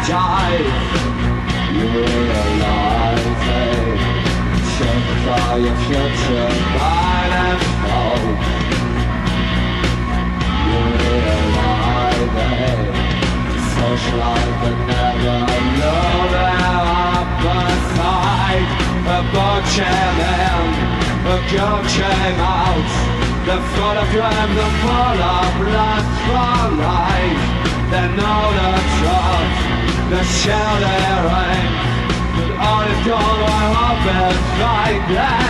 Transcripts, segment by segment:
that tight. You realize it. Simplify your future, mind and hope. You realize it. Social life but never know their opposite. A boat came in, girl came out. Of dreams, they're full of lust for life. They know the truth, their aim. But all is gone, I hope it's right there.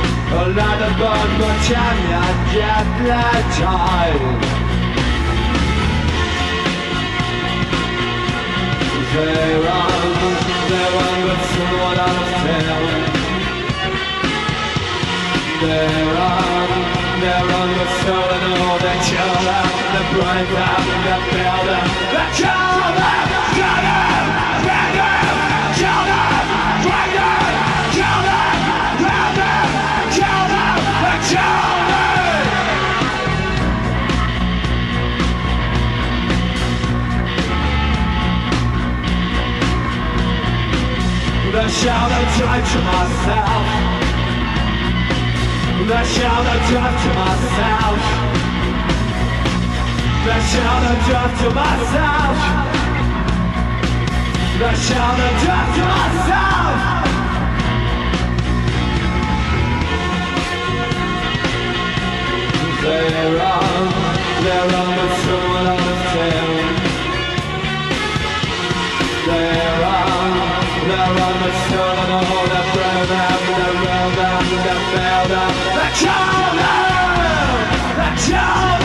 Ladybird bu cemiyetle çay They run, they run but soon what I They run, they run but soon and all their children, the bright eyes The shadow drive to myself. The shadow drive to myself. The shadow drive to myself. The shadow drive to myself I told